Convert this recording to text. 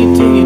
waiting.